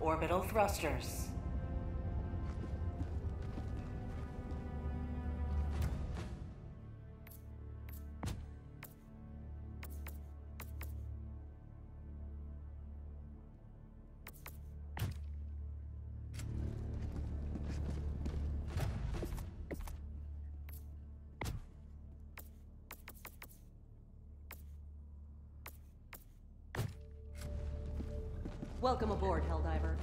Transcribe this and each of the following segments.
orbital thrusters. Welcome aboard, Helldiver.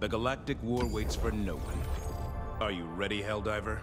The Galactic War waits for no one. Are you ready, Helldiver?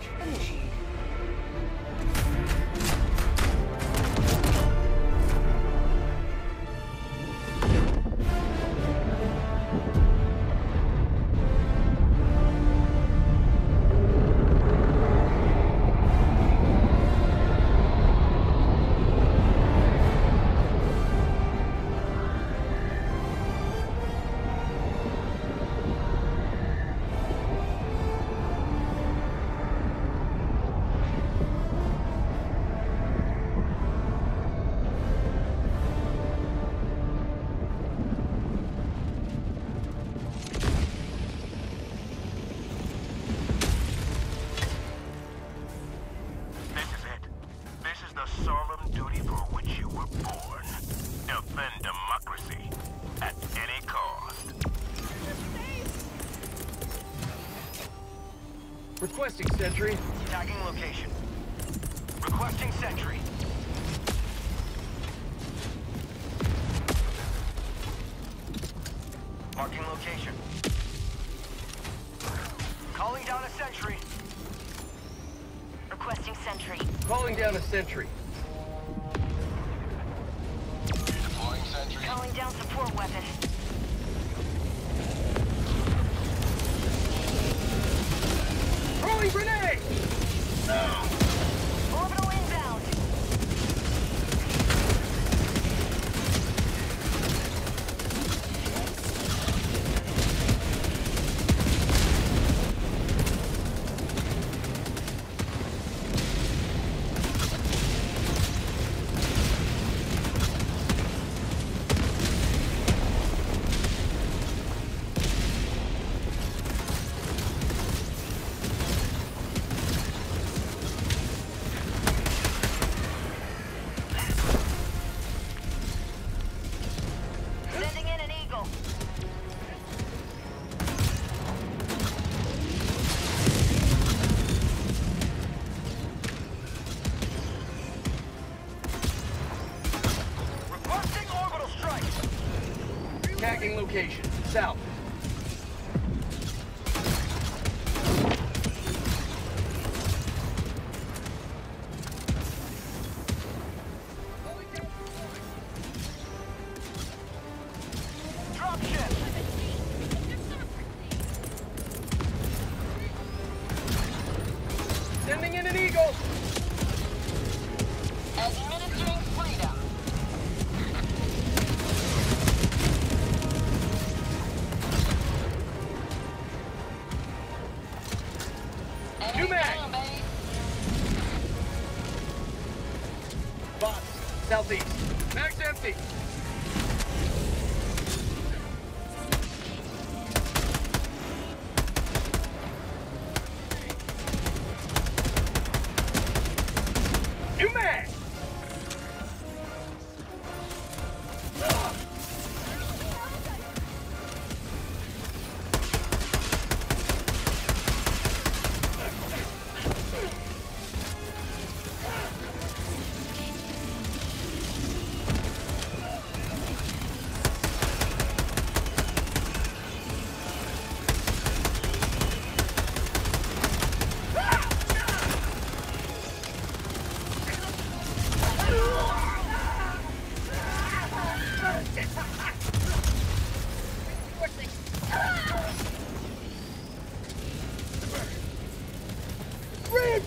Watch and cheese. Marking location. Calling down a sentry. Requesting sentry. Calling down a sentry. Deploying sentry. Calling down support weapon. Throwing grenade! No!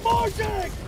Mordic!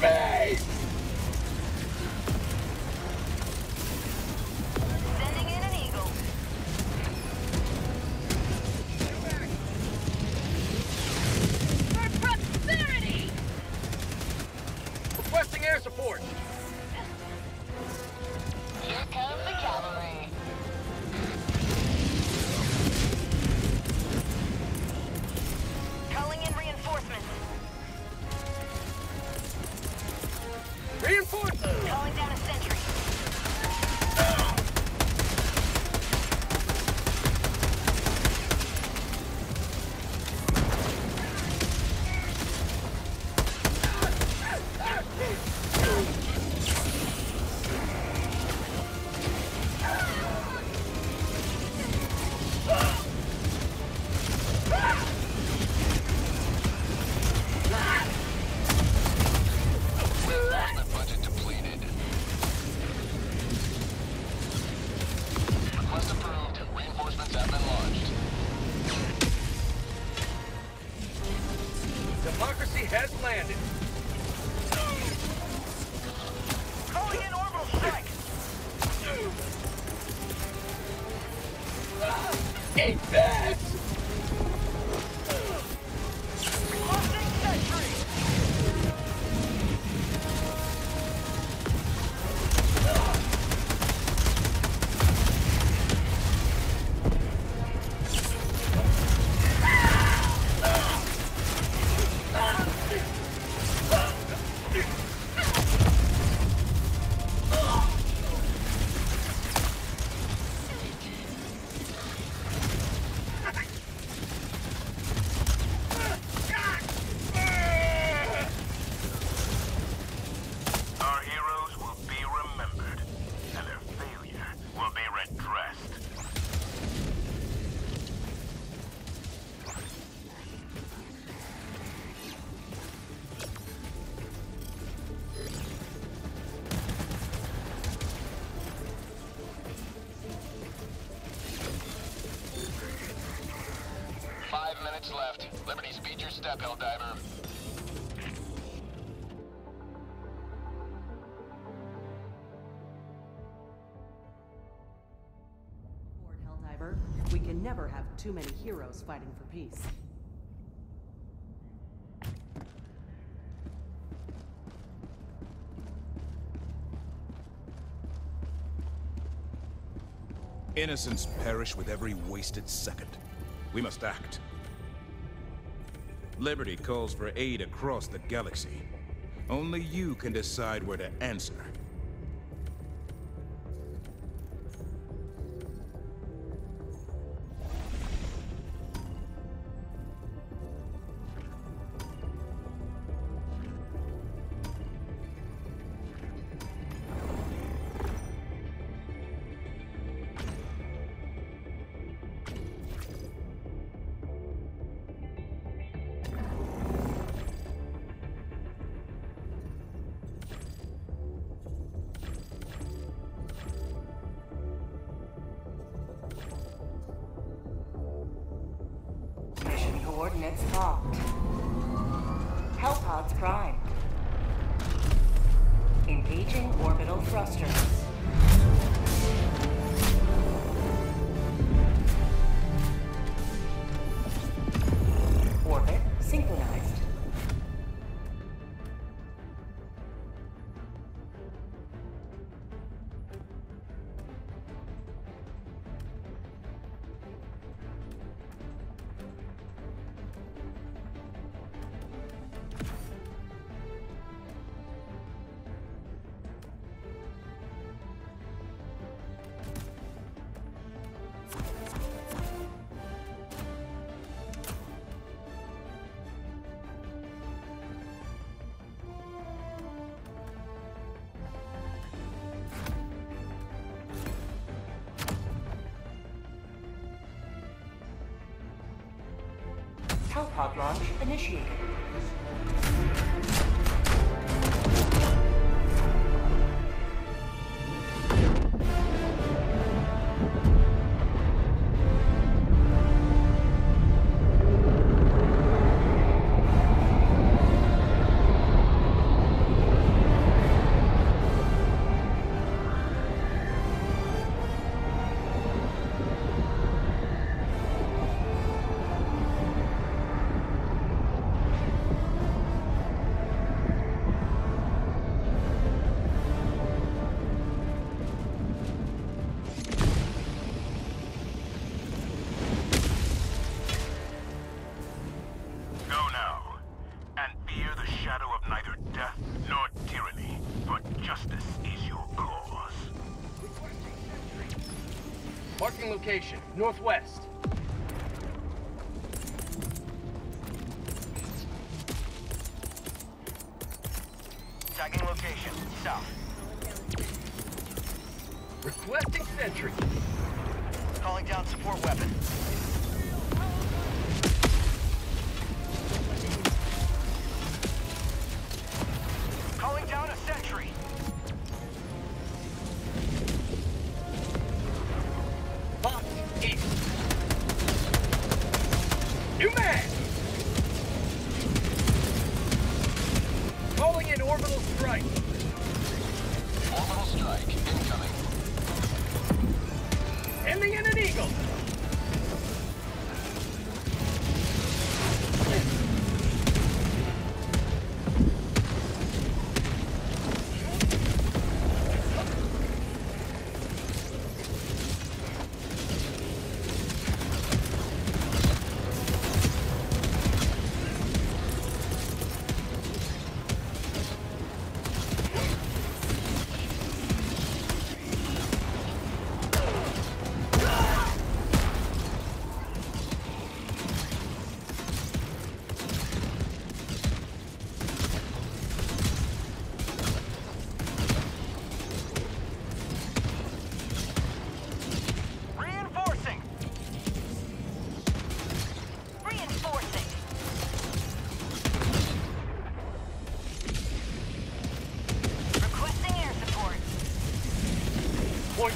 me! too many heroes fighting for peace. Innocents perish with every wasted second. We must act. Liberty calls for aid across the galaxy. Only you can decide where to answer. Pod launch initiated. location, northwest. Tagging location, south. Requesting sentry. Calling down support weapon.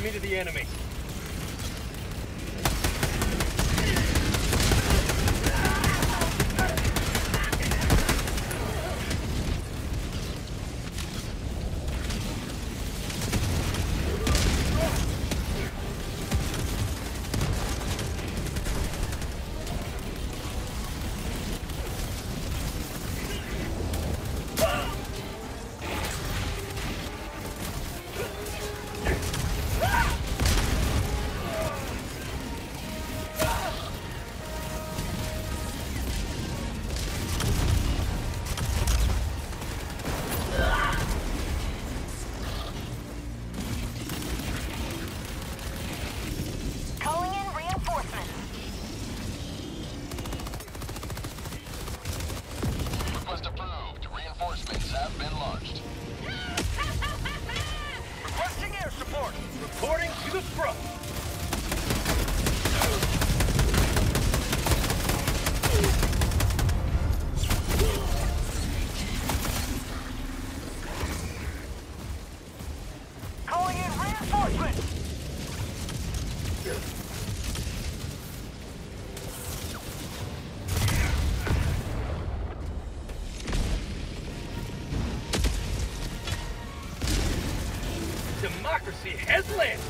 me to the enemy. democracy has landed.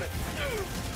Uh.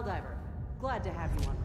Helldiver, glad to have you on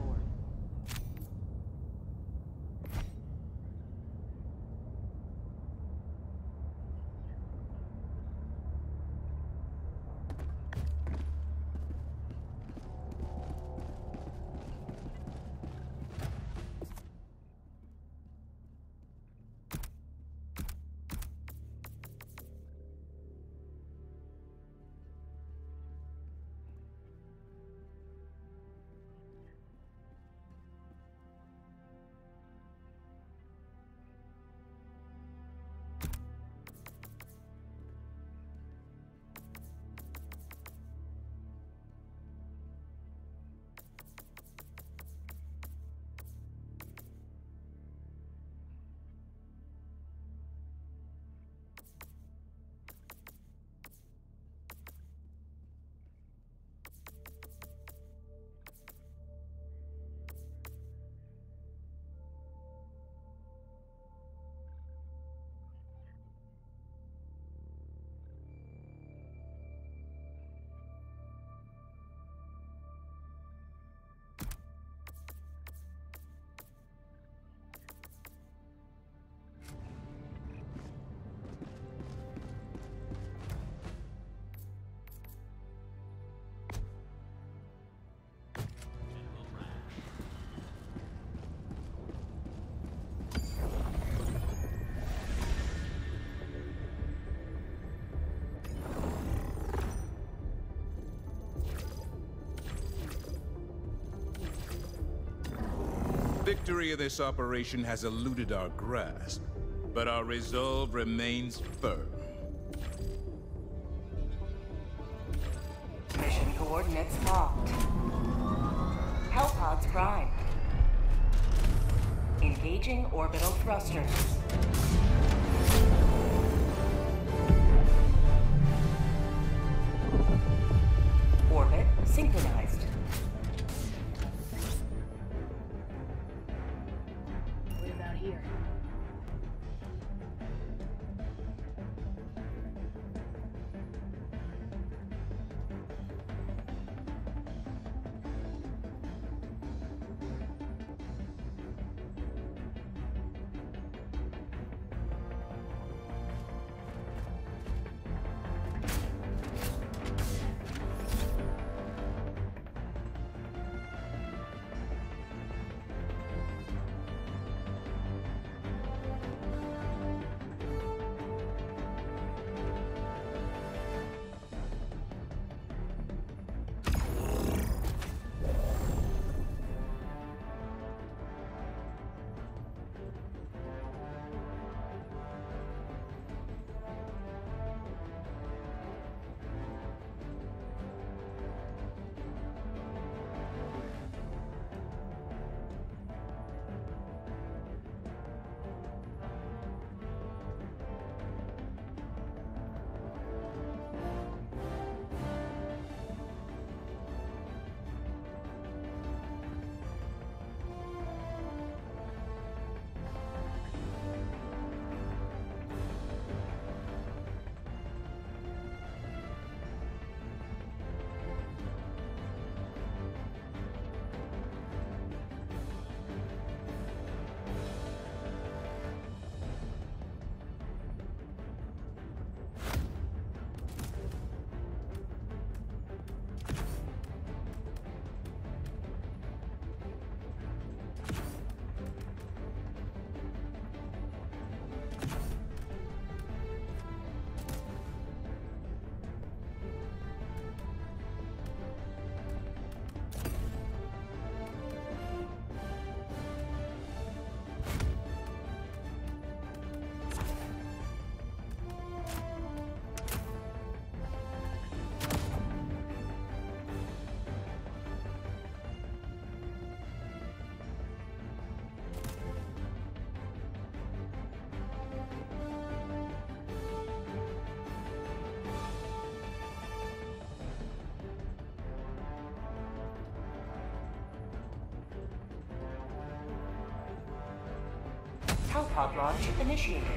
Victory of this operation has eluded our grasp, but our resolve remains firm. Mission coordinates locked. Hellpods prime. Engaging orbital thrusters. Pod launch initiated.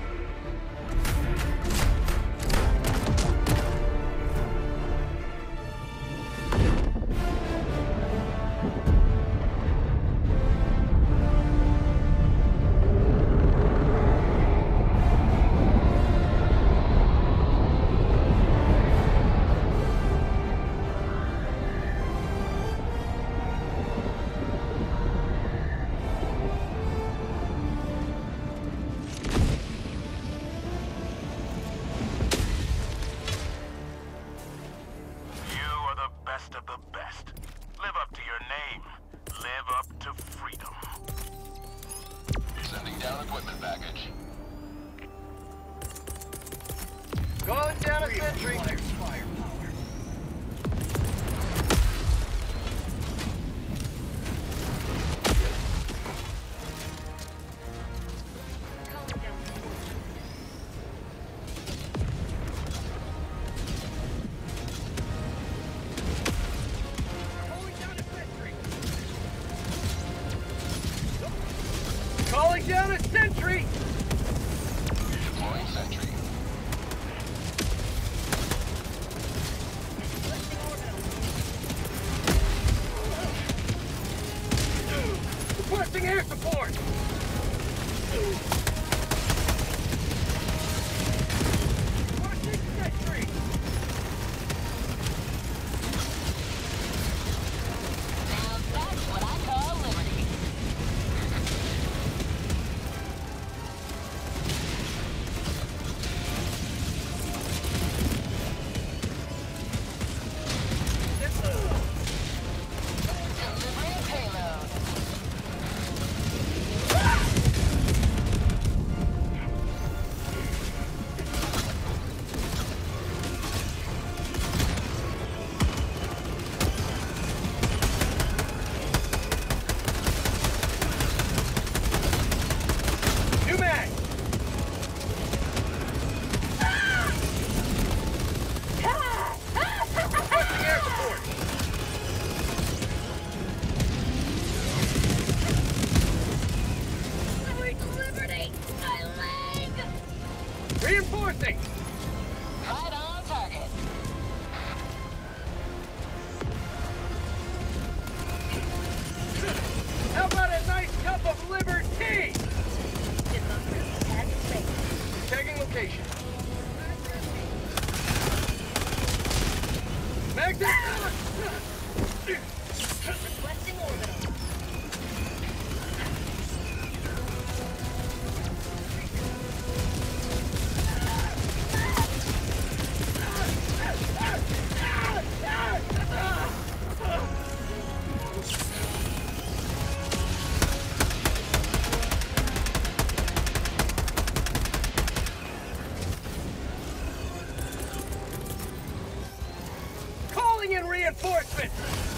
Reinforcements.